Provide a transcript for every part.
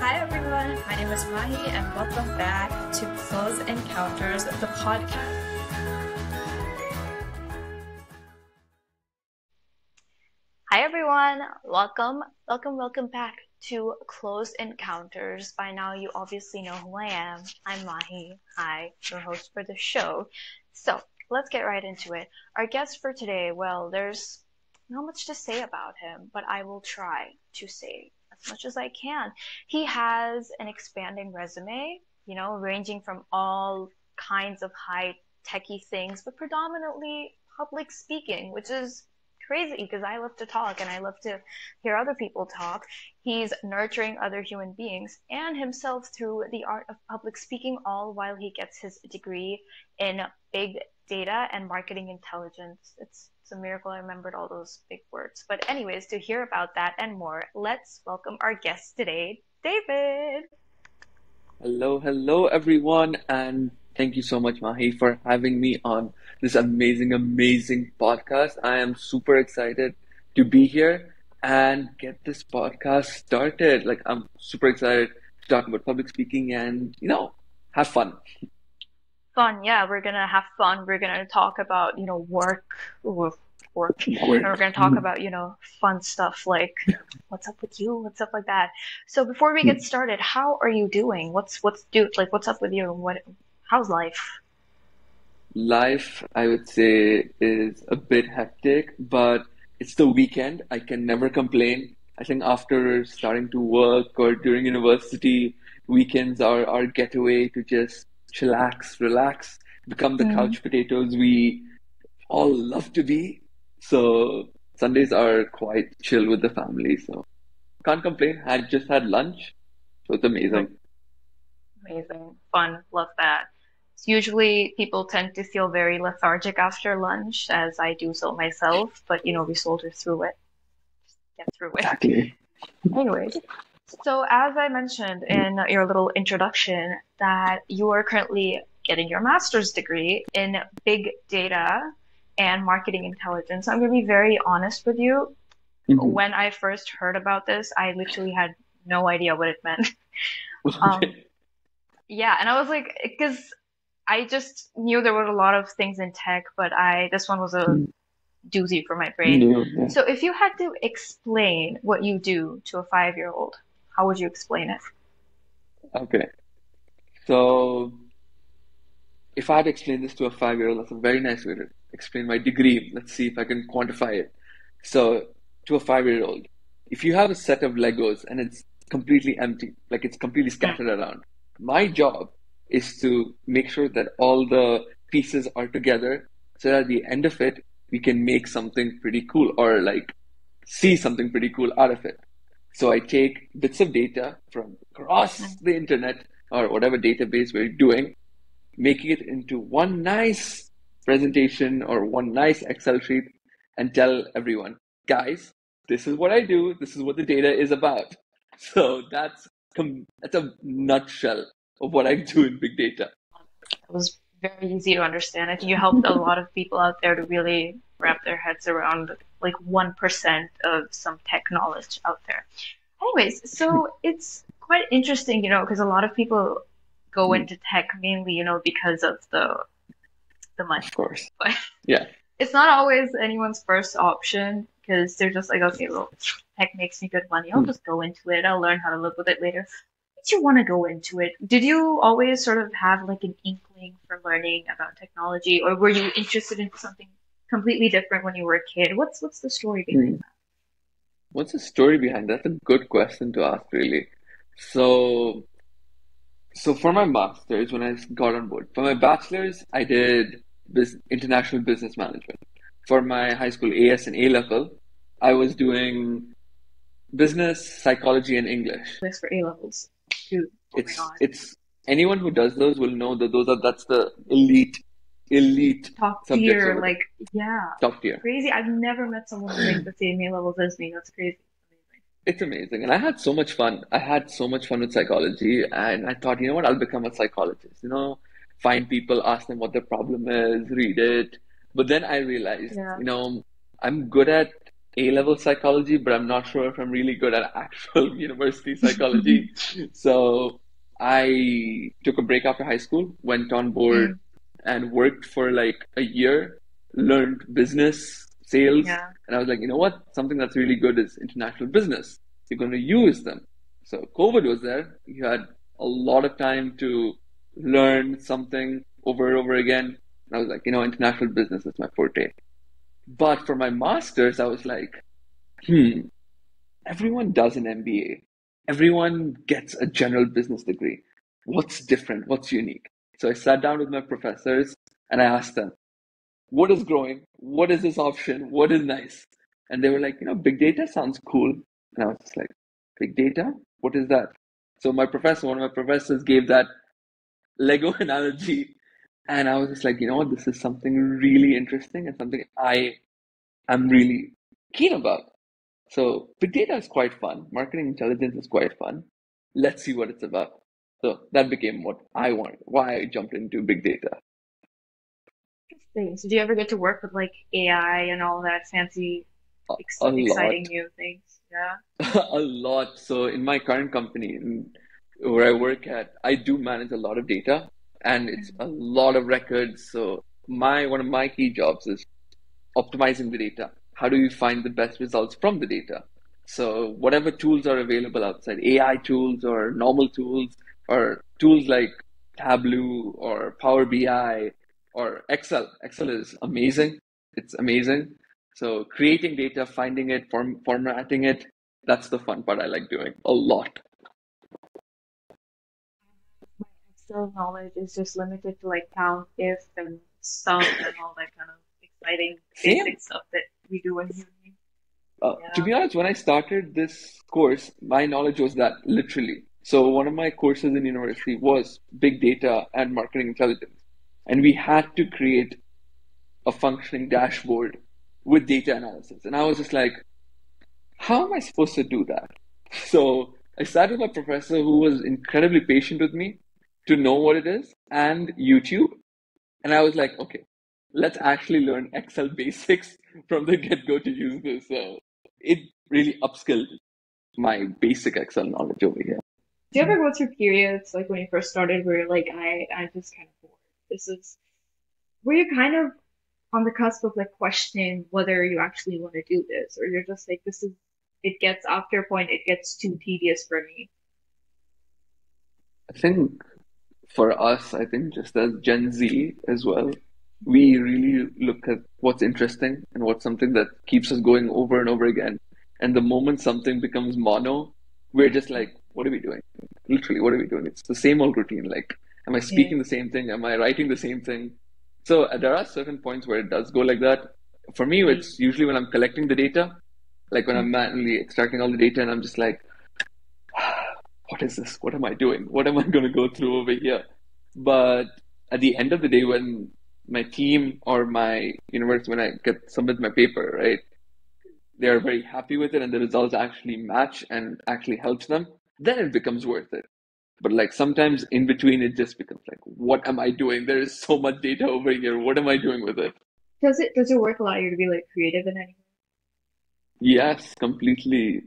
Hi everyone, my name is Mahi and welcome back to Close Encounters, the podcast. Hi everyone, welcome, welcome, welcome back to Close Encounters. By now you obviously know who I am. I'm Mahi. Hi, your host for the show. So let's get right into it. Our guest for today, well, there's not much to say about him, but I will try to say as much as I can. He has an expanding resume, you know, ranging from all kinds of high techie things, but predominantly public speaking, which is crazy because I love to talk and I love to hear other people talk. He's nurturing other human beings and himself through the art of public speaking, all while he gets his degree in big data and marketing intelligence. It's, it's a miracle I remembered all those big words. But, anyways, to hear about that and more, let's welcome our guest today, David. Hello, hello, everyone, and thank you so much, Mahi, for having me on this amazing, amazing podcast. I am super excited to be here and get this podcast started. Like, I'm super excited to talk about public speaking and, you know, have fun. Fun, yeah. We're gonna have fun. We're gonna talk about, you know, work, work, work. And we're gonna talk mm-hmm. about, you know, fun stuff like what's up with you, what's up like that. So before we get mm. started, how are you doing? What's what's do like what's up with you? What how's life? Life, I would say, is a bit hectic, but it's the weekend. I can never complain. I think after starting to work or during university, weekends are our getaway to just chillax, relax, become the Mm. couch potatoes we all love to be. So Sundays are quite chill with the family. So can't complain. I just had lunch, so it's amazing. Amazing, fun, love that. Usually people tend to feel very lethargic after lunch, as I do so myself, but you know, we soldier through it. Just get through it. Exactly. Anyways, so as I mentioned in your little introduction, that you are currently getting your master's degree in big data and marketing intelligence. I'm going to be very honest with you. Mhm. When I first heard about this, I literally had no idea what it meant. Um, yeah, and I was like, because I just knew there were a lot of things in tech, but I this one was a Mm. doozy for my brain. New, yeah. So if you had to explain what you do to a five-year-old, how would you explain it? Okay. So, if I had to explain this to a five-year-old, that's a very nice way to explain my degree. Let's see if I can quantify it. So, to a five-year-old, if you have a set of Legos and it's completely empty, like it's completely scattered around, my job is to make sure that all the pieces are together so that at the end of it, we can make something pretty cool or like see something pretty cool out of it. So I take bits of data from across the internet or whatever database we're doing, making it into one nice presentation or one nice Excel sheet and tell everyone, guys, this is what I do, this is what the data is about. So that's that's a nutshell of what I do in big data. It was very easy to understand. I think you helped a lot of people out there to really wrap their heads around like 1% of some tech knowledge out there. Anyways, so it's quite interesting, you know, because a lot of people go Mm. into tech mainly, you know, because of the the money. Of course. But Yeah. it's not always anyone's first option because they're just like, okay, well, tech makes me good money. I'll Hmm. just go into it. I'll learn how to live with it later. Did you want to go into it? Did you always sort of have like an inkling for learning about technology, or were you interested in something completely different when you were a kid? What's what's the story behind that? What's the story behind that? That's a good question to ask, really. So, so for my master's, when I got on board, for my bachelor's, I did bus international business management. For my high school AS and A level, I was doing business, psychology, and English. This for A levels. Dude, oh It's it's anyone who does those will know that those are that's the elite, elite Top tier, over like yeah. top tier. Crazy. I've never met someone who the same A levels as me. That's crazy. Amazing. It's amazing. And I had so much fun. I had so much fun with psychology. And I thought, you know what, I'll become a psychologist. You know, find people, ask them what their problem is, read it. But then I realized, Yeah. you know, I'm good at A level psychology, but I'm not sure if I'm really good at actual university psychology. so I took a break after high school, went on board, mm. And worked for like a year, learned business, sales, yeah. and I was like, you know what? Something that's really good is international business. You're going to use them. So COVID was there. You had a lot of time to learn something over and over again. And I was like, you know, international business is my forte. But for my master's, I was like, hmm, everyone does an MBA. Everyone gets a general business degree. What's different? What's unique? So I sat down with my professors and I asked them, what is growing? What is this option? What is nice? And they were like, you know, big data sounds cool. And I was just like, big data? What is that? So my professor, one of my professors gave that Lego analogy. And I was just like, you know what, this is something really interesting and something I am really keen about. So big data is quite fun. Marketing intelligence is quite fun. Let's see what it's about. So that became what I wanted, why I jumped into big data. Interesting. So do you ever get to work with like AI and all that fancy, ex- exciting new things? Yeah. a lot. So in my current company, where I work at, I do manage a lot of data and it's mm-hmm. a lot of records. So my one of my key jobs is optimizing the data. How do you find the best results from the data? So whatever tools are available outside, AI tools or normal tools or tools like Tableau or Power BI or Excel. Excel is amazing. It's amazing. So creating data, finding it, form, formatting it, that's the fun part I like doing a lot. My Excel knowledge is just limited to like count, if, and sum, and all that kind of exciting basic stuff that we do in uni. Uh, yeah. To be honest, when I started this course, my knowledge was that literally. So one of my courses in university was big data and marketing intelligence, and we had to create a functioning dashboard with data analysis, and I was just like, how am I supposed to do that? So I sat with my professor who was incredibly patient with me to know what it is and YouTube. And I was like, okay, let's actually learn Excel basics from the get go to use this. So it really upskilled my basic Excel knowledge over here. Do you ever go through periods like when you first started where you're like, I, I'm just kind of bored. This is where you're kind of on the cusp of like questioning whether you actually want to do this, or you're just like, this is, it gets after a point, it gets too tedious for me. I think for us, I think just as Gen Z as well, we really look at what's interesting and what's something that keeps us going over and over again. And the moment something becomes mono, we're just like, what are we doing? Literally, what are we doing? It's the same old routine. Like, am I speaking yeah. the same thing? Am I writing the same thing? So uh, there are certain points where it does go like that. For me, it's usually when I'm collecting the data, like when I'm manually extracting all the data and I'm just like, what is this? What am I doing? What am I going to go through over here? But at the end of the day, when my team or my university, when I get submit my paper, right, they are very happy with it and the results actually match and actually helps them, then it becomes worth it. But like sometimes in between, it just becomes like, what am I doing? There is so much data over here. What am I doing with it? Does it does your work allow you to be like creative in any way? Yes, completely.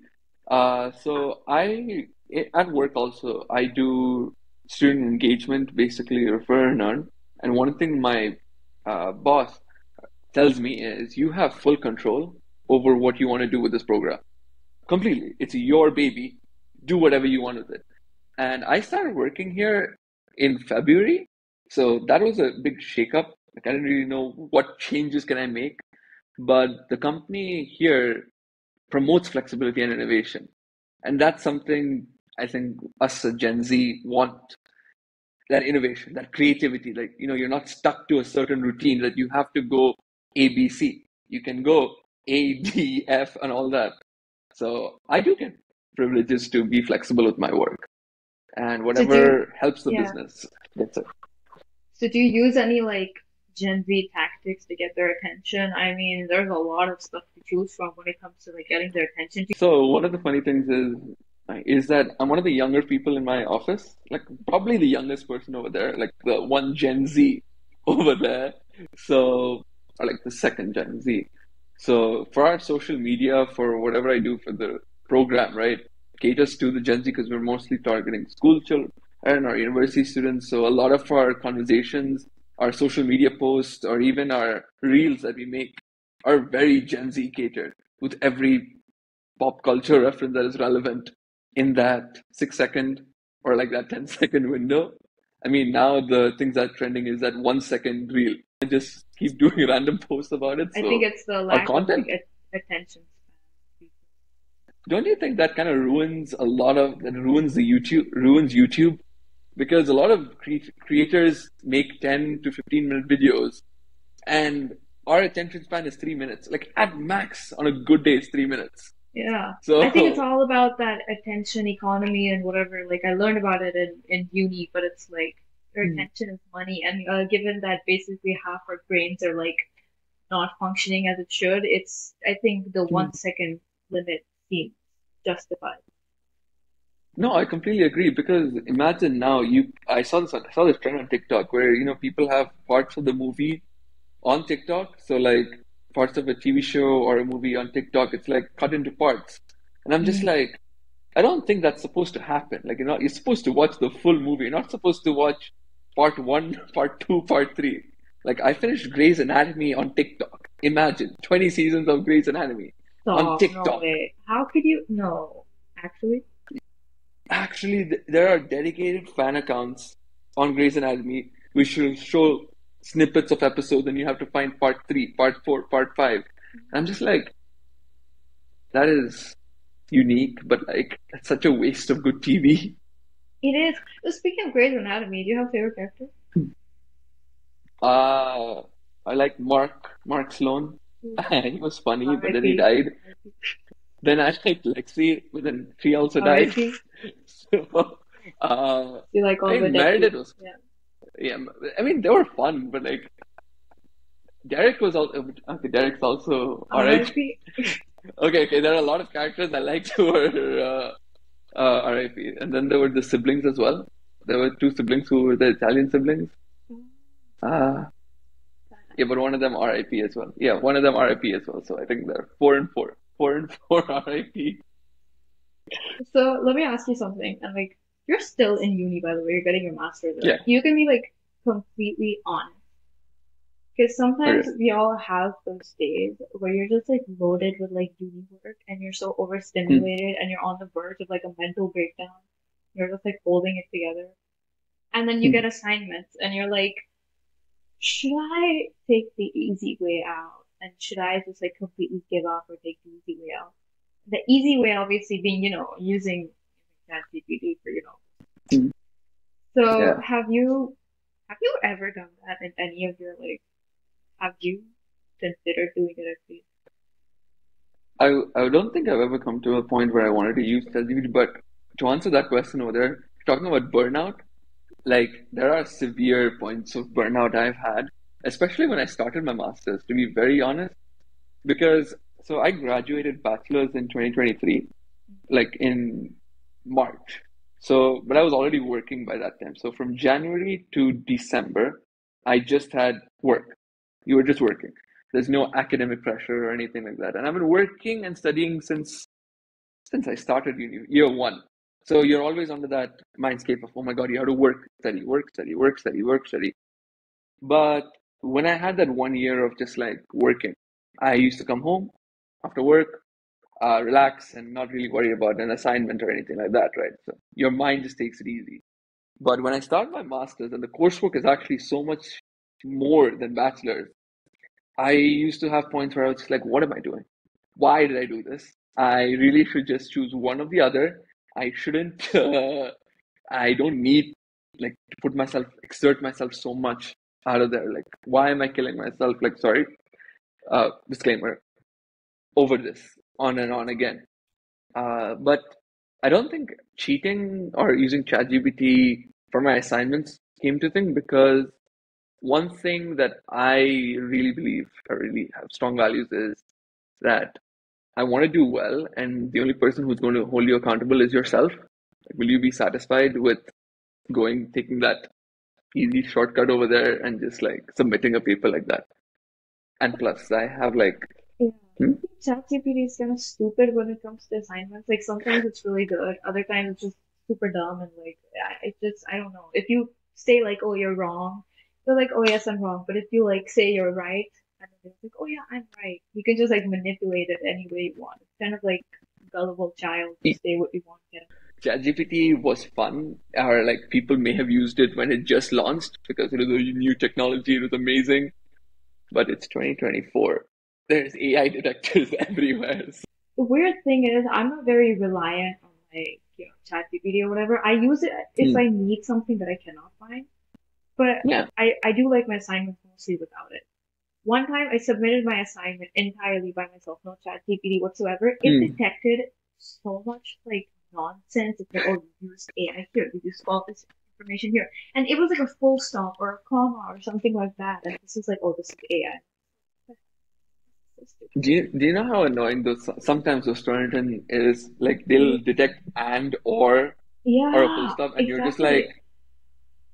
Uh, so I at work also I do student engagement, basically refer and earn. And one thing my uh, boss tells me is you have full control over what you want to do with this program. Completely, it's your baby. Do whatever you want with it. And I started working here in February, so that was a big shakeup. Like I didn't really know what changes can I make, but the company here promotes flexibility and innovation. And that's something I think us as Gen Z want that innovation, that creativity. Like, you know, you're not stuck to a certain routine that you have to go A, B, C. You can go A, D, F, and all that. So I do get privileges to be flexible with my work and whatever helps the yeah. business. That's it. So do you use any like Gen Z tactics to get their attention? I mean, there's a lot of stuff to choose from when it comes to like getting their attention. So one of the funny things is is that I'm one of the younger people in my office, like probably the youngest person over there, like the one Gen Z over there. So, or like the second Gen Z. So for our social media, for whatever I do for the program, right, caters to the Gen Z because we're mostly targeting school children and our university students. So a lot of our conversations, our social media posts, or even our reels that we make are very Gen Z catered with every pop culture reference that is relevant in that six second or like that 10 second window. I mean, now the things that are trending is that one second reel. I just keep doing random posts about it. I So think it's the lack content- of attention. Don't you think that kind of ruins a lot of that ruins the YouTube ruins YouTube because a lot of cre- creators make 10 to 15 minute videos and our attention span is 3 minutes like at max on a good day it's 3 minutes Yeah. so I think it's all about that attention economy and whatever. Like I learned about it in, in uni, but it's like your Hmm. attention is money, and uh, given that basically half our brains are like not functioning as it should, it's I think the Hmm. one second limit seems justified. No, I completely agree because imagine now you I saw this I saw this trend on TikTok where you know people have parts of the movie on TikTok. So like parts of a TV show or a movie on TikTok, it's like cut into parts. And I'm just mm. like, I don't think that's supposed to happen. Like you're not you're supposed to watch the full movie. You're not supposed to watch part one, part two, part three. Like I finished Grey's Anatomy on TikTok. Imagine 20 seasons of Grey's Anatomy. On TikTok. no. How could you? No, actually. Actually, th- there are dedicated fan accounts on Grey's Anatomy which will show snippets of episodes, and you have to find part three, part four, part five. And I'm just like, that is unique, but like, that's such a waste of good TV. It is. Well, Speaking of Grey's Anatomy, do you have a favorite character? Uh, I like Mark, Mark Sloan. he was funny, but then he died. Then I liked Lexie, but then she also died. So, uh, You like all I mean, Meredith was. Yeah. Yeah, I mean they were fun, but like Derek was also okay. Derek's also alright. R.I.P. Okay, okay. There are a lot of characters I liked who were uh, uh, RIP, and then there were the siblings as well. There were two siblings who were the Italian siblings. Uh, yeah, but one of them RIP as well. Yeah, one of them RIP as well. So I think they're four and four, four and four RIP. So let me ask you something. And like, you're still in uni, by the way. You're getting your master's. Yeah. You can be like completely honest. Because sometimes Okay. we all have those days where you're just like loaded with like uni work and you're so overstimulated and you're on the verge of like a mental breakdown. You're just like holding it together. And then you Hmm. get assignments and you're like, should I take the easy way out? And should I just like completely give up or take the easy way out? The easy way obviously being, you know, using ChatGPT for, you know. Hmm. So Yeah. have you have you ever done that in any of your like have you considered doing it at least? I I don't think I've ever come to a point where I wanted to use ChatGPT, but to answer that question over there, talking about burnout, like there are severe points of burnout I've had, especially when I started my master's, to be very honest, because so I graduated bachelor's in 2023, like in March. So, but I was already working by that time. So from January to December, I just had work. You were just working. There's no academic pressure or anything like that. And I've been working and studying since since I started uni, year one. So you're always under that mindscape of, oh my God, you have to work, study, work, study, work, study, work, study. But when I had that one year of just like working, I used to come home after work, uh, relax, and not really worry about an assignment or anything like that, right? So your mind just takes it easy. But when I started my master's, and the coursework is actually so much more than bachelor's, I used to have points where I was just like, what am I doing? Why did I do this? I really should just choose one or the other. I shouldn't, uh, I don't need like to put myself, exert myself so much out of there. Like, why am I killing myself? Like, sorry, uh, disclaimer, over this, on and on again. Uh, but I don't think cheating or using ChatGPT for my assignments came to thing because one thing that I really believe, I really have strong values is that I want to do well, and the only person who's going to hold you accountable is yourself. Like, will you be satisfied with going, taking that easy shortcut over there and just like submitting a paper like that? And plus, I have like Yeah. Hmm? ChatGPT is kind of stupid when it comes to assignments. Like sometimes it's really good, other times it's just super dumb and like I it just I don't know. If you say like, oh, you're wrong, they're like, oh yes, I'm wrong. But if you like say you're right, and like, oh yeah, I'm right. You can just like manipulate it any way you want. It's kind of like gullible child to say what you want. Get ChatGPT was fun, or like people may have used it when it just launched because it was a new technology, it was amazing. But it's 2024. There's AI detectors everywhere. The weird thing is, I'm not very reliant on like you know ChatGPT or whatever. I use it if Hmm. I need something that I cannot find. But Yeah. I, I do like my assignments mostly without it. One time I submitted my assignment entirely by myself, no chat GPT whatsoever. It Hmm. detected so much like nonsense. It's like, oh, you used AI here, you used all this information here. And it was like a full stop or a comma or something like that. And this is like, oh, this is AI. Do you, do you know how annoying those sometimes those Turnitin is? Like they'll detect and or or a full stop, and you're just like,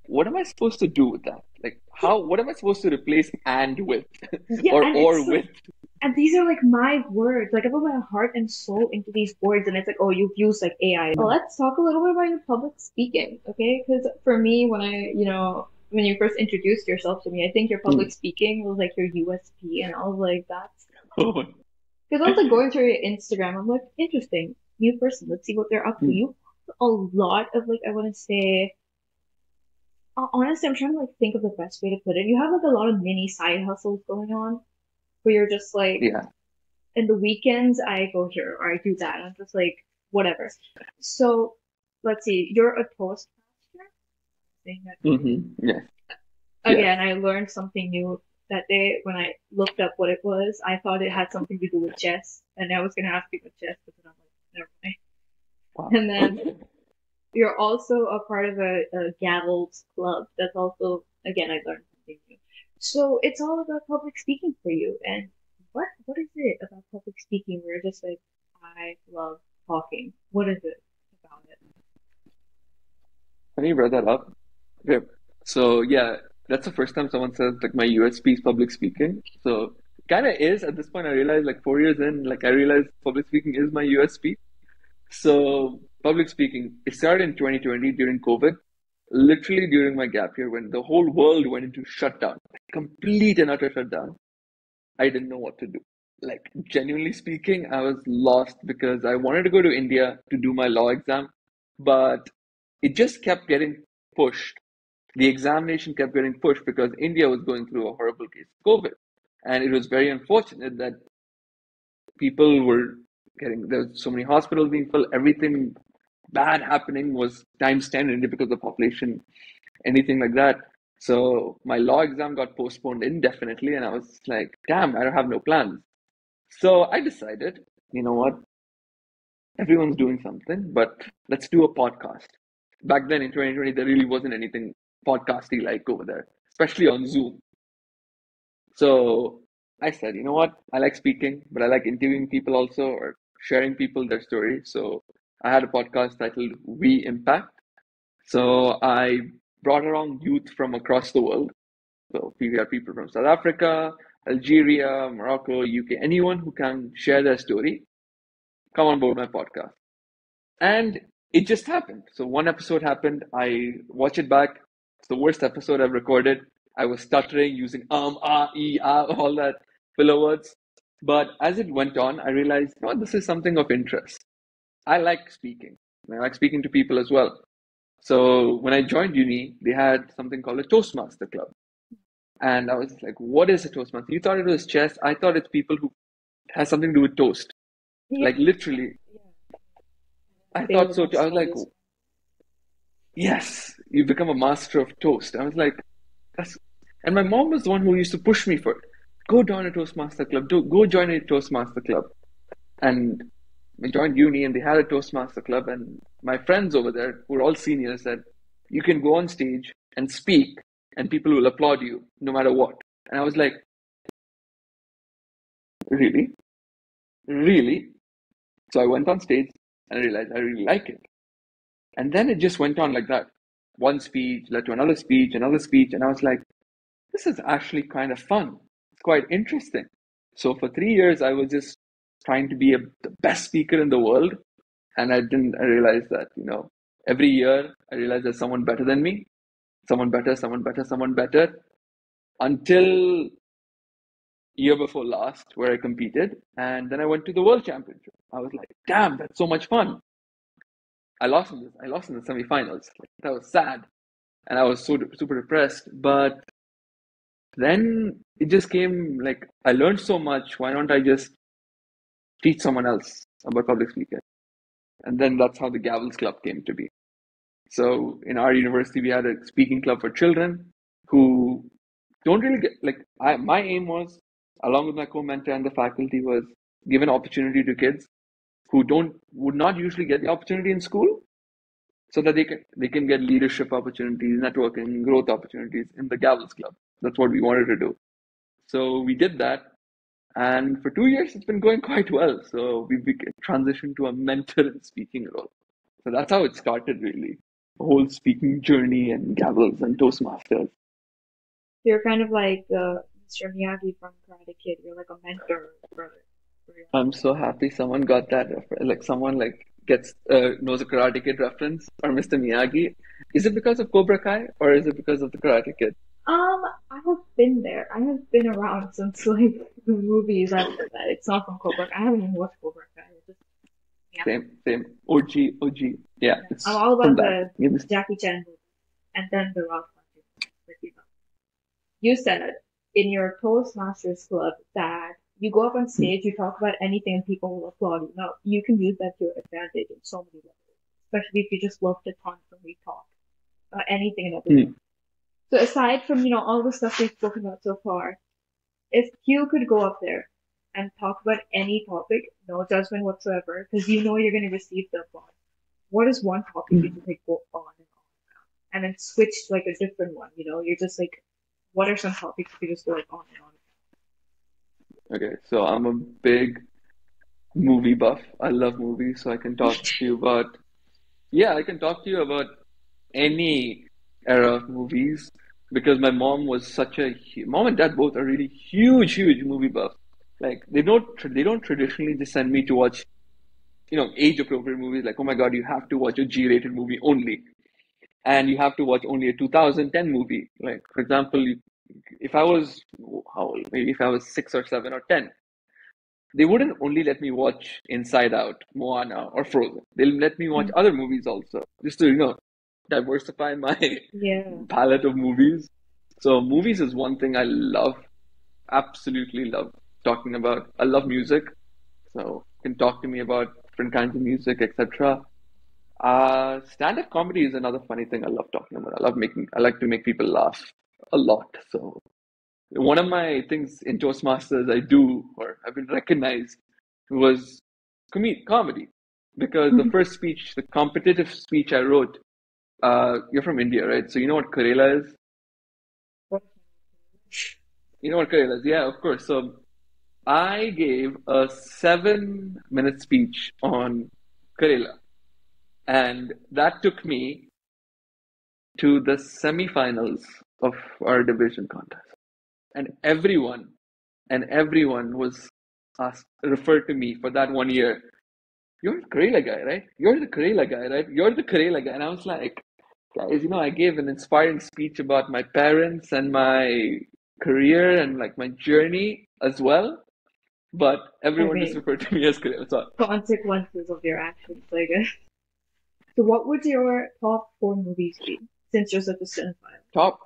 what am I supposed to do with that? Like how what am I supposed to replace and with Yeah, or and or with? and these are like my words. Like I put my heart and soul into these words, and it's like, oh, you've used like AI. Well, let's talk a little bit about your public speaking, okay? Because for me, when I, you know, when you first introduced yourself to me, I think your public speaking was like your USP, and I was like, that's Oh, because I was like going through your Instagram. I'm like, interesting, new person. Let's see what they're up to. Hmm. You have a lot of like, I want to say. Hon- Honestly, I'm trying to like think of the best way to put it. You have like a lot of mini side hustles going on, where you're just like yeah. in the weekends I go here or I do that. I'm just like whatever. So let's see. You're a Toastmaster. Saying that? Mm-hmm. Yes. Again, I learned something new that day when I looked up what it was. I thought it had something to do with chess, and I was gonna ask you about chess, but then I'm like, never mind. Wow. And then you're also a part of a, a Gavels club. That's also again I learned something new. So it's all about public speaking for you. And what what is it about public speaking where you're just like I love talking? What is it about it? Funny you brought that up. Okay. So yeah, that's the first time someone says like my USP is public speaking. So kind of is at this point. I realized like four years in, like I realized public speaking is my USP. So public speaking, it started in 2020 during COVID, literally during my gap year when the whole world went into shutdown, complete and utter shutdown. I didn't know what to do. Like genuinely speaking, I was lost because I wanted to go to India to do my law exam, but it just kept getting pushed. The examination kept getting pushed because India was going through a horrible case of COVID. And it was very unfortunate that people were getting, there so many hospitals being filled, everything bad happening was times 10 in because of the population, anything like that. So my law exam got postponed indefinitely, and I was like, damn, I don't have no plans. So I decided, you know what? Everyone's doing something, but let's do a podcast. Back then in 2020, there really wasn't anything podcasty like over there, especially on Zoom. So I said, you know what? I like speaking, but I like interviewing people also or sharing people their story. So I had a podcast titled We Impact. So I brought along youth from across the world. So we got people from South Africa, Algeria, Morocco, UK, anyone who can share their story, come on board my podcast. And it just happened. So one episode happened. I watch it back. It's the worst episode I've recorded. I was stuttering, using um, ah, e, ah, all that filler words. But as it went on, I realized, oh, this is something of interest. I like speaking. I like speaking to people as well. So when I joined uni, they had something called a Toastmaster Club. And I was like, what is a Toastmaster? You thought it was chess. I thought it's people who has something to do with toast. Yeah, Like literally, yeah. I They thought so too. I was like, yes, you become a master of toast. I was like, that's, and my mom was the one who used to push me for it. Go join a Toastmaster club. Do, go join a Toastmaster club. And we joined uni and they had a Toastmaster club. And my friends over there, who were all seniors, said, you can go on stage and speak and people will applaud you no matter what. And I was like, really? Really? So I went on stage and I realized I really like it. And then it just went on like that. One speech led to another speech, another speech, and I was like, this is actually kind of fun. It's quite interesting. So for three years, I was just trying to be a, the best speaker in the world. And I didn't I realized that, you know, every year I realized there's someone better than me, someone better, someone better, someone better, until year before last where I competed. And then I went to the world championship. I was like, damn, that's so much fun. I lost in this. I lost in the semifinals. Like, that was sad, and I was so super depressed. But then it just came like I learned so much. Why don't I just teach someone else about public speaking? And then that's how the Gavels Club came to be. So in our university, we had a speaking club for children who don't really get like I, my aim was along with my co-mentor and the faculty was give an opportunity to kids who don't would not usually get the opportunity in school so that they can they can get leadership opportunities networking growth opportunities in the gavels club that's what we wanted to do so we did that and for two years it's been going quite well so we transitioned to a mentor and speaking role so that's how it started really the whole speaking journey and gavels and toastmasters you're kind of like the Mr. Miyagi from Karate Kid. You're like a mentor for. I'm so happy someone got that. Like someone like gets uh, knows a Karate Kid reference or Mr. Miyagi. Is it because of Cobra Kai or is it because of the Karate Kid? Um, I have been there. I have been around since like the movies after that. It's not from Cobra. I haven't even watched Cobra Kai. Just, yeah. Same, same. OG, OG. Yeah. I'm all about the Jackie Chan movie and then the Rock. You, know. you said in your Toastmasters club that you go up on stage, you talk about anything, and people will applaud you. Now, you can use that to your advantage in so many levels, especially if you just love to constantly talk about anything and everything. Mm. So aside from, you know, all the stuff we've spoken about so far, if you could go up there and talk about any topic, no judgment whatsoever, because you know you're going to receive the applause, what is one topic mm. you can like go on and on and then switch to like a different one, you know? You're just like, what are some topics you could just go like on and on? Okay, so I'm a big movie buff. I love movies, so I can talk to you about. Yeah, I can talk to you about any era of movies because my mom was such a mom and dad both are really huge, huge movie buff. Like they don't they don't traditionally just send me to watch, you know, age appropriate movies. Like oh my god, you have to watch a G rated movie only and you have to watch only a 2010 movie. Like, for example, if I was, how old? Maybe if I was six or seven or 10, they wouldn't only let me watch Inside Out, Moana, or Frozen. They'll let me watch mm-hmm. other movies also, just to, you know, diversify my yeah. palette of movies. So, movies is one thing I love, absolutely love talking about. I love music, so you can talk to me about different kinds of music, etc. Uh, stand-up comedy is another funny thing I love talking about. I love making. I like to make people laugh a lot. So one of my things in Toastmasters I do, or I've been recognized, was com- comedy, because mm-hmm. the first speech, the competitive speech I wrote. Uh, you're from India, right? So you know what Karela is. You know what Karela is? Yeah, of course. So I gave a seven-minute speech on Karela and that took me to the semifinals of our division contest. And everyone, and everyone was asked, referred to me for that one year. You're the Karela guy, right? You're the Karela guy, right? You're the Karela guy. And I was like, guys, you know, I gave an inspiring speech about my parents and my career and like my journey as well. But everyone okay. just referred to me as Karela. So, Consequences of your actions, I guess. So what would your top four movies be? Since you're such a cinephile. Top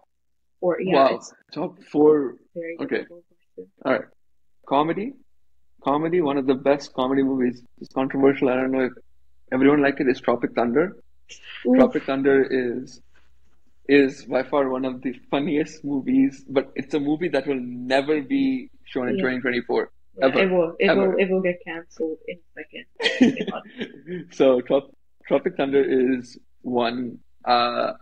four, yeah. Wow. Top four. Very okay. All right. Comedy. Comedy. One of the best comedy movies. It's controversial. I don't know if everyone like it. Is Tropic Thunder. Oof. Tropic Thunder is is by far one of the funniest movies, but it's a movie that will never be shown in yeah. 2024. Yeah, ever, it will. It ever. will. It will get cancelled in a second. so, top Tropic Thunder is one. Uh,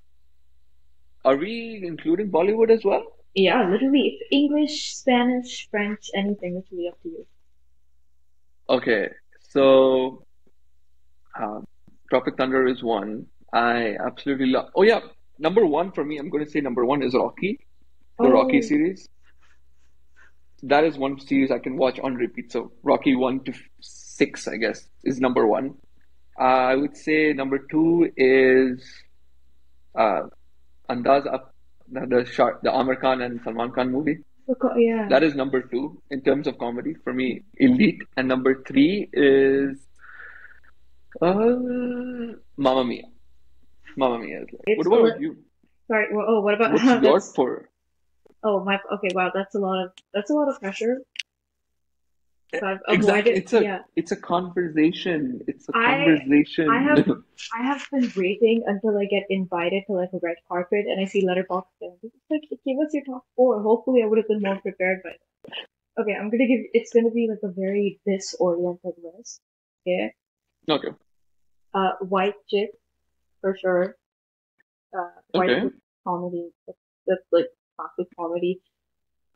are we including Bollywood as well? Yeah, literally. English, Spanish, French, anything. It's really up to you. Okay, so um, Tropic Thunder is one. I absolutely love. Oh yeah, number one for me. I'm going to say number one is Rocky, the oh. Rocky series. that is one series I can watch on repeat. So Rocky one to six, I guess, is number one. Uh, I would say number two is uh, Andaz Up, the Shah- the Aamir Khan and Salman Khan movie. Yeah. That is number two in terms of comedy for me, elite. And number three is uh, Mamma Mia. Mamma Mia. Like, what about you? Sorry. Well, oh, what about What's your that's- for? Oh my. Okay. Wow. That's a lot of. That's a lot of pressure. So I've Exactly. It's a yeah. it's a conversation. It's a I- conversation. I have I have been waiting until I get invited to like a red carpet and I see Letterboxd. It's like give us your top four. Hopefully I would have been more prepared by then. Okay, I'm gonna give it's gonna be like a very disoriented list. Okay. Okay. Uh white chick for sure. Uh white Okay. comedy. That's, that's like classic comedy.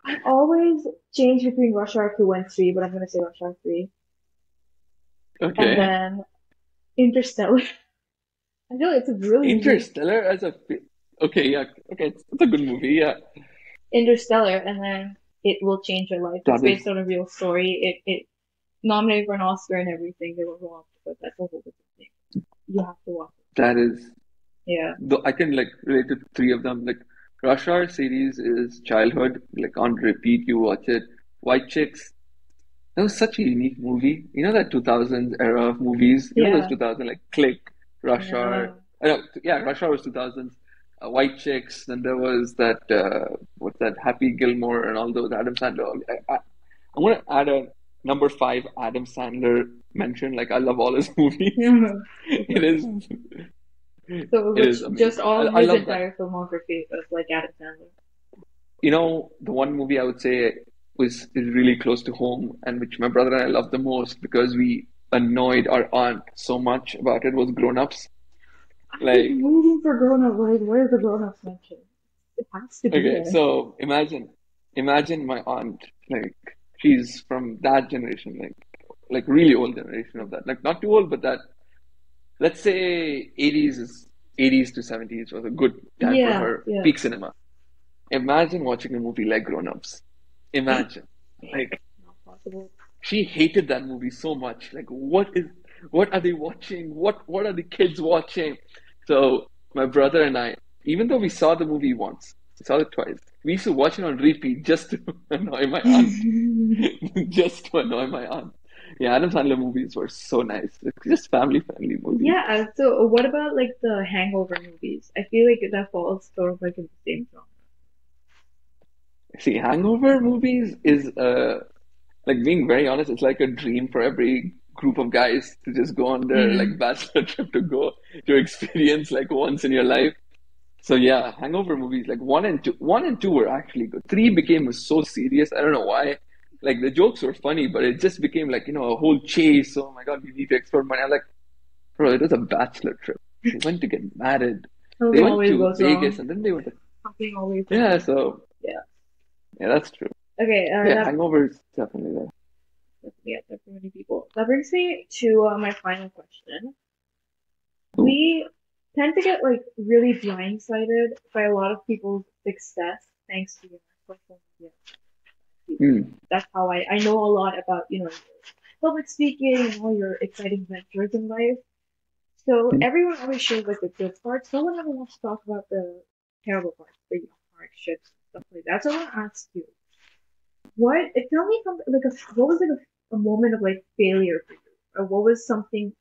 I always change between Rush Hour 2 and 3, but I'm gonna say Rush Hour 3. Okay. And then Interstellar. I feel it's a really Interstellar as a okay, yeah, okay, it's, it's a good movie, yeah. Interstellar, and then it will change your life. That It's is- based on a real story. It it nominated for an Oscar and everything. They were wrong, but that's a whole different thing. You have to watch it. That is Yeah. though I can like relate to three of them. Like Rush Hour series is childhood, like on repeat, you watch it. White Chicks, that was such a unique movie. You know that 2000s era of movies? You know Yeah. those 2000 like Click, Rush Yeah. Hour. I know, yeah, Rush Hour was 2000s. Uh, White Chicks, then there was that uh, what's that? Happy Gilmore and all those Adam Sandler. I, I, I'm gonna add a number five Adam Sandler mention. Like I love all his movies. It is. So It is amazing. just all I- I his love entire filmography was like Adam Sandler. You know, the one movie I would say was is really close to home and which my brother and I loved the most because we annoyed our aunt so much about it was Grown Ups. Like, waiting for grown up. Where, where's the grown ups mention? It has to be okay, there. so imagine, imagine my aunt, like, she's from that generation, like, like really old generation of that. Like, not too old, but that, let's say 80s is 80s to 70s was a good time for her, yeah. peak cinema. Imagine watching a movie like Grown Ups. Imagine. Like, she hated that movie so much. Like, what is, what are they watching? What, what are the kids watching? So my brother and I, even though we saw the movie once, we saw it twice, we used to watch it on repeat just to annoy my aunt, just to annoy my aunt. Yeah, Adam Sandler movies were so nice. It's just family friendly movies. Yeah, uh, so what about like the Hangover movies? I feel like that falls sort of like in the same genre. See, hangover movies is uh like being very honest, it's like a dream for every group of guys to just go on their Mhm. like bachelor trip to go to experience like once in your life. So yeah, hangover movies like one and two one and two were actually good. Three became so serious. I don't know why. Like the jokes were funny, but it just became like, you know, a whole chase. Oh my God, we need to explore money. I'm like, bro, it was a bachelor trip. They went to get married. They went to Vegas and then they went to Something always. Yeah, so Yeah. Yeah, that's true. Okay, uh, Yeah, that, hangover is definitely there. yeah, for many people. That brings me to uh, my final question. We tend to get like really blindsided by a lot of people's success thanks to social media. Hmm. That's how I, I know a lot about, you know, public speaking and all your exciting ventures in life. So Hmm. everyone always shares like the good parts. No one ever wants to talk about the terrible parts, the hardships, stuff like that. So I want to ask you, what? Tell me something like a what was like a, a moment of like failure for you, or what was something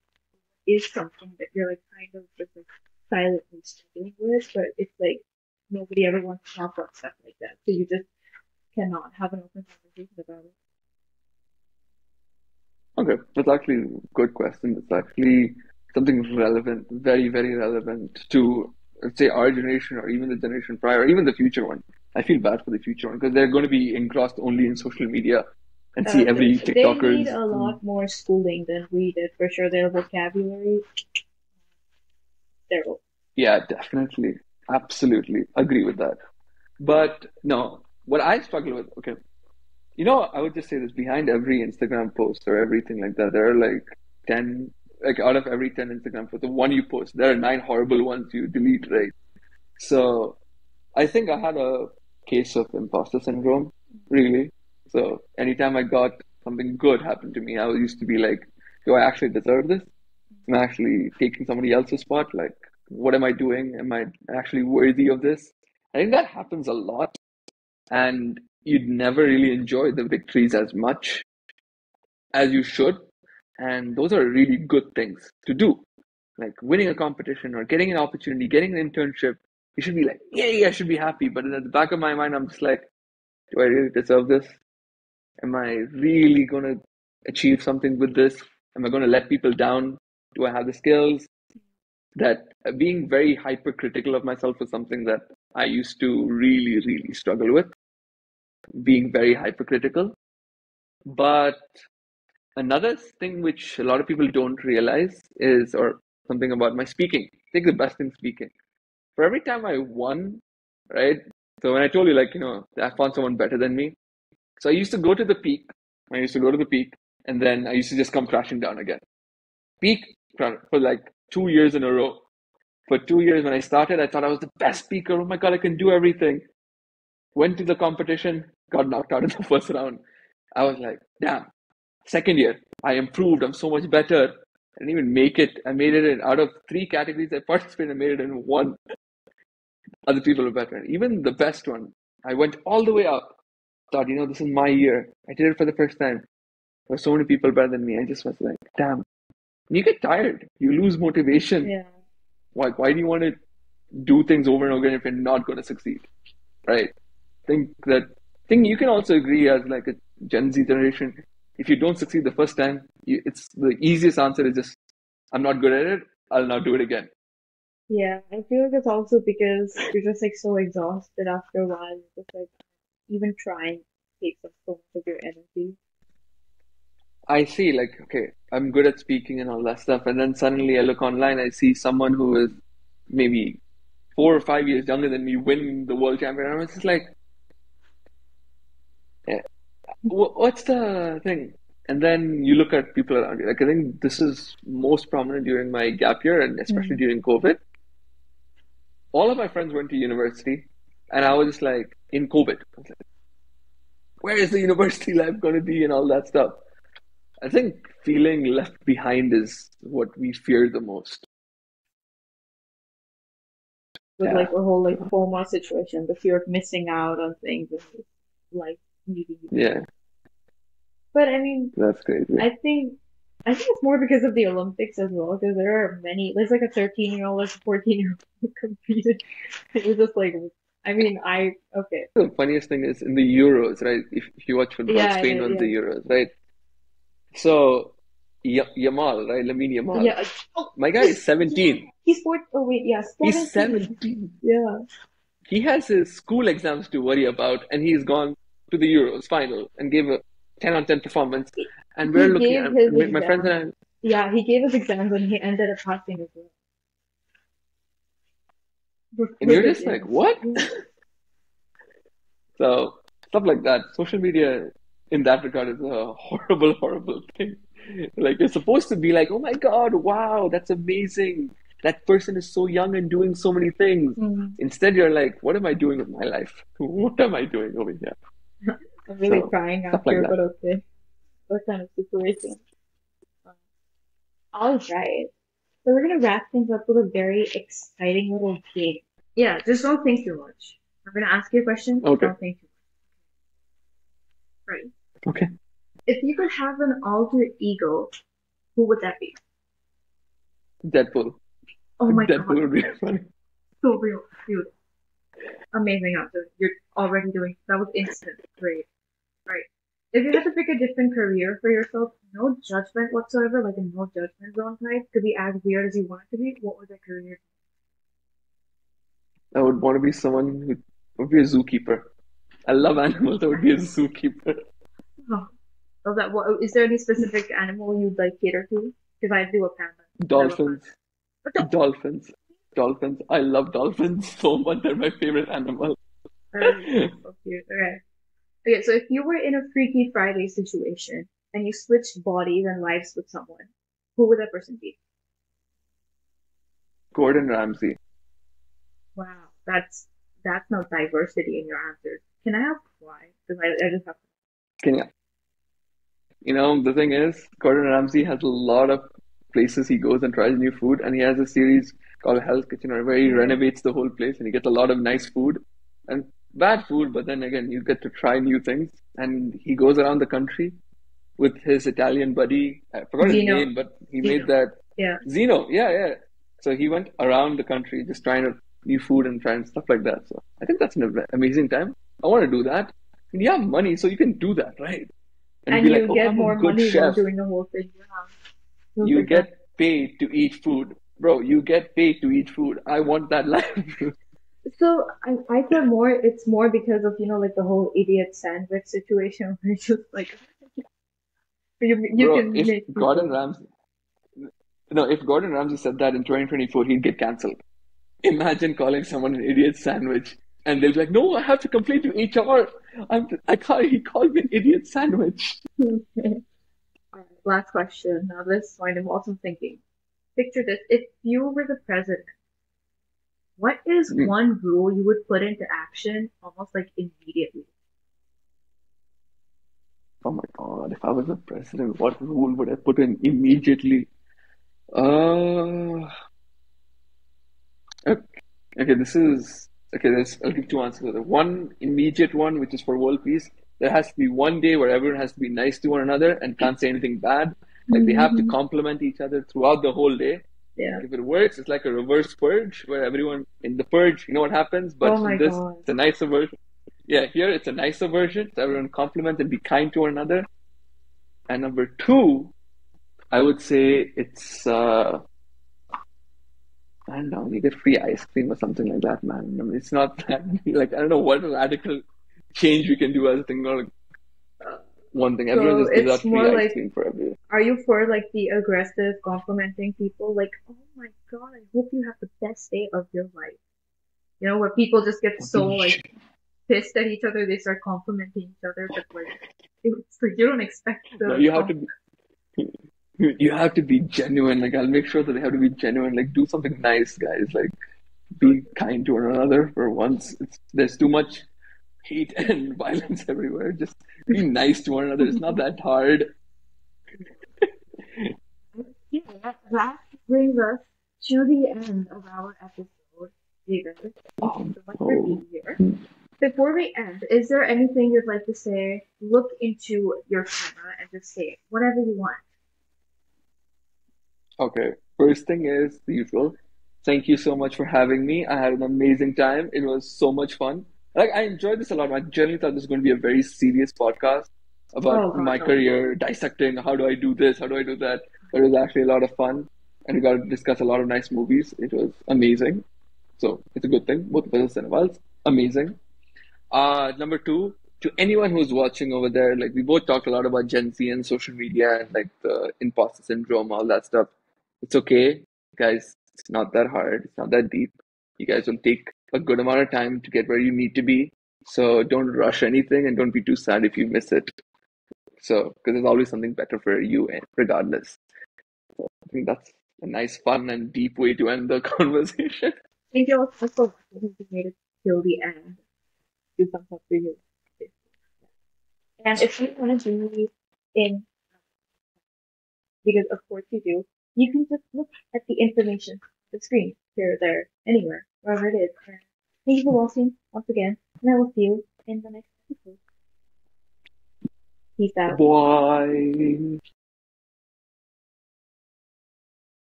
is something that you're like kind of just like silently struggling with, but it's like nobody ever wants to talk about stuff like that. So you just cannot have an open conversation about it. Okay, that's actually a good question. It's actually something relevant, very, very relevant to, let's say, our generation or even the generation prior, or even the future one. I feel bad for the future one because they're going to be engrossed only in social media and see Uh, every they TikToker's. need a lot more schooling than we did for sure. Their vocabulary, their Yeah, definitely. Absolutely. Agree with that. But no, what I struggle with, okay, you know, I would just say this behind every Instagram post or everything like that, there are like 10, like out of every 10 Instagram posts, the one you post, there are nine horrible ones you delete, right? So I think I had a case of imposter syndrome, really. So anytime I got something good happen to me, I used to be like, do I actually deserve this? Am I actually taking somebody else's spot? Like, what am I doing? Am I actually worthy of this? I think that happens a lot. And you'd never really enjoy the victories as much as you should. And those are really good things to do. Like winning a competition or getting an opportunity, getting an internship. You should be like, yay, I should be happy. But in the back of my mind, I'm just like, do I really deserve this? Am I really going to achieve something with this? Am I going to let people down? Do I have the skills? That uh, being very hypercritical of myself is something that I used to really, really struggle with. Being very hypercritical. But another thing which a lot of people don't realize is, or something about my speaking. Take the best in speaking. For every time I won, right? So when I told you, like, you know, I found someone better than me. So I used to go to the peak. I used to go to the peak and then I used to just come crashing down again. Peak for like two years in a row. For two years when I started, I thought I was the best speaker. Oh my God, I can do everything. Went to the competition, got knocked out in the first round. I was like, damn. Second year, I improved. I'm so much better. I didn't even make it. I made it in out of three categories I participated, I made it in one. Other people were better. Even the best one, I went all the way up. Thought, you know, this is my year. I did it for the first time. There were so many people better than me. I just was like, damn. You get tired. You lose motivation. Yeah. Why? Why do you want to do things over and over again if you're not going to succeed? Right? Think that I think you can also agree as like a Gen Z generation. If you don't succeed the first time, you, it's the easiest answer is just I'm not good at it. I'll not do it again. Yeah, I feel like it's also because you're just like so exhausted after a while. Just like even trying takes up so much of your energy. I see, like, okay, I'm good at speaking and all that stuff, and then suddenly I look online, I see someone who is maybe four or five years younger than me win the world champion. And I was just like, what's the thing? And then you look at people around you. Like, I think this is most prominent during my gap year and especially Mhm. during COVID. All of my friends went to university, and I was just like, in COVID, I was like, where is the university life going to be and all that stuff? I think feeling left behind is what we fear the most. With Yeah. like a whole like FOMO situation, the fear of missing out on things like maybe. Yeah, But I mean, that's crazy. I think I think it's more because of the Olympics as well, because there are many. There's like a 13 year old, there's a 14 year old who competed. It was just like, I mean, I okay, The funniest thing is in the Euros, right? If, if you watch football, Yeah, Spain yeah, won yeah. the Euros, right? So, Y- Yamal, right? Lamine Yamal. yeah. Oh, My guy is 17. he's four. Oh wait, yeah, He's 17. 17. Yeah, He has his school exams to worry about, and he's gone to the Euros final and gave a 10 on 10 performance. And we're He looking at my my friends and I, yeah. He gave his exams and he ended up passing as well. And you're just like, what? So stuff like that. Social media in that regard is a horrible, horrible thing. Like you're supposed to be like, oh my God, wow, that's amazing. That person is so young and doing so many things. Mm. Instead, you're like, what am I doing with my life? What am I doing over here? I'm really So, crying stuff like after, but okay. What kind of situation? Um, All right. So we're gonna wrap things up with a very exciting little game. Yeah, just don't think too much. I'm gonna ask you a question. Okay. Don't think too much. Right. Okay. If you could have an alter ego, who would that be? Deadpool. Oh my Deadpool god, would be funny. so real, dude. Amazing answer. You're already doing that was instant. Great. Right. If you had to pick a different career for yourself, no judgment whatsoever, like a no judgment zone type, could be as weird as you want it to be, what would that career be? I would want to be someone who would be a zookeeper. I love animals. I would be a zookeeper. Oh, oh that what is there any specific animal you'd like cater to? Because I do a panda. Dolphins. What the Dolphins. Dolphins. I love dolphins so much. They're my favorite animal. Um, so cute. Okay. Okay, so if you were in a Freaky Friday situation and you switched bodies and lives with someone, who would that person be? Gordon Ramsay. Wow, that's that's not diversity in your answers. Can I ask why? Because I, I just have Can you, you know, the thing is, Gordon Ramsay has a lot of places he goes and tries new food, and he has a series called Hell's Kitchen where he renovates the whole place and he gets a lot of nice food and bad food, but then again, you get to try new things. And he goes around the country with his Italian buddy. I forgot his name, but he Gino. made that Yeah. Gino. Yeah, yeah. So he went around the country just trying to new food and trying stuff like that. So I think that's an amazing time. I want to do that. And you have money, so you can do that, right? And, be you like, oh, get I'm more money while chef. doing the whole thing. Yeah. You get paid to eat food. Bro, you get paid to eat food. I want that life. So I, I thought more it's more because of, you know, like the whole idiot sandwich situation where it's just like you, you Bro, can if make Gordon Ramsay, no, if Gordon Ramsay said that in 2024, he'd get cancelled. Imagine calling someone an idiot sandwich, and they'll be like, "No, I have to complain to HR. I'm, I can't. He called me an idiot sandwich." Okay. Last question. Now this one involves some thinking. Picture this. If you were the president, what is Mm. one rule you would put into action almost like immediately? Oh my God! If I was the president, what rule would I put in immediately? Uh, okay, okay, this is okay. There's I'll give two answers. One immediate one, which is for world peace. There has to be one day where everyone has to be nice to one another and can't say anything bad. Like they have to compliment each other throughout the whole day. Yeah. If it works, it's like a reverse purge where everyone in the purge, you know what happens, but Oh this, God. it's a nicer version. Yeah, here it's a nicer version. So everyone compliment and be kind to one another. And number two, I would say it's uh, I don't know, you get free ice cream or something like that, man. I mean, it's not that like I don't know what radical change we can do as a uh, one thing. Everyone So just gives it's out free more ice like- cream for everyone. Are you for like the aggressive complimenting people? Like, oh my god, I hope you have the best day of your life. You know, where people just get so like pissed at each other, they start complimenting each other, but like, it's like you don't expect the. No, you have to be, you have to be genuine. Like I'll make sure that they have to be genuine. Like do something nice, guys. Like be kind to one another for once. It's there's too much hate and violence everywhere. Just be nice to one another. It's not that hard. Yeah, that, brings us to the end of our episode. David, thank you so much for being here. Before we end, is there anything you'd like to say? Look into your camera and just say whatever you want. Okay. First thing is the usual. Thank you so much for having me. I had an amazing time. It was so much fun. Like I enjoyed this a lot. I generally thought this was going to be a very serious podcast about Oh, God, my no. career, dissecting how do I do this, how do I do that. But it was actually a lot of fun, and we got to discuss a lot of nice movies. It was amazing. So it's a good thing. Both of us are cinephiles. Amazing. Uh, number two, to anyone who's watching over there, like we both talked a lot about Gen Z and social media and like the imposter syndrome, all that stuff. It's okay, guys. It's not that hard. It's not that deep. You guys will take a good amount of time to get where you need to be. So don't rush anything and don't be too sad if you miss it. So, because there's always something better for you, regardless. So I think that's a nice, fun, and deep way to end the conversation. Thank you all so much for made it till the end. Do up for you. And if you want to be in, because of course you do, you can just look at the information, the screen, here, there, anywhere, wherever it is. Thank you for watching once again, and I will see you in the next episode. Peace out. Bye.